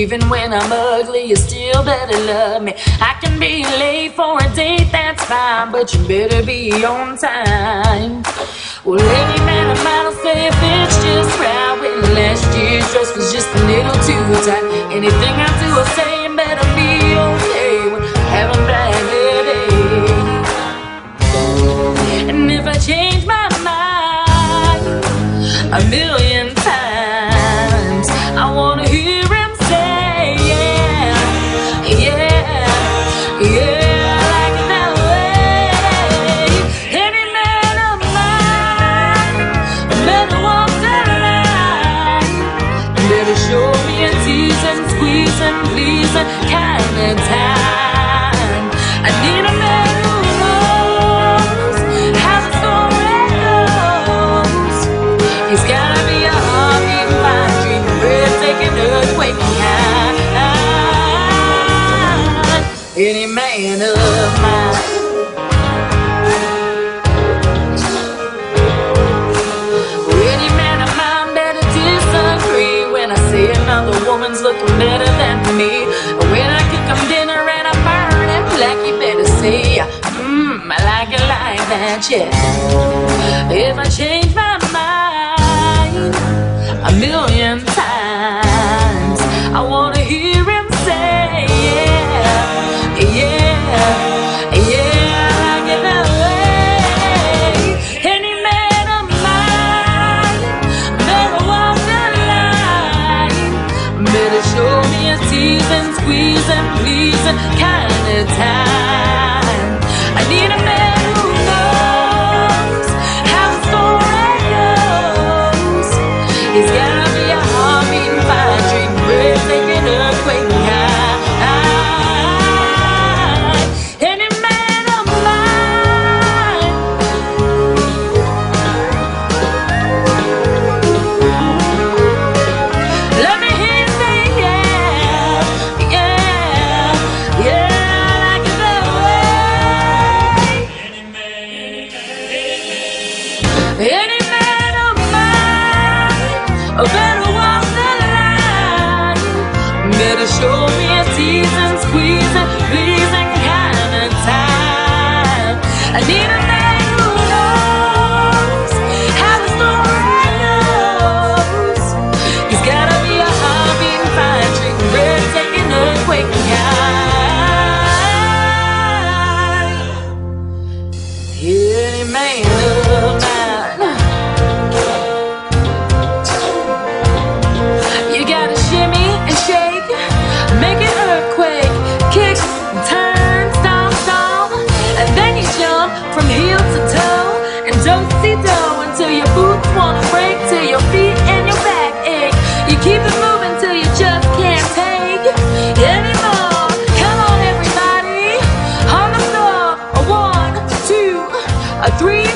Even when I'm ugly, you still better love me. I can be late for a date, that's fine, but you better be on time. Well, squeezing, pleasing kind of time. I need a man who knows how the story goes. He's gotta be a heartbeat, fine dream, breathtaking, earthquaking high. Any man of mine. That. If I change my mind a million times, I wanna hear him say, yeah, yeah, yeah, I like it that way. Any man of mine better walk the line, better show me a teasing, squeezing, pleasing kind of time. He's gotta be a Any man of mine. You gotta shimmy and shake, make an earthquake, and then you jump from heel to toe and don't see dough until you're. three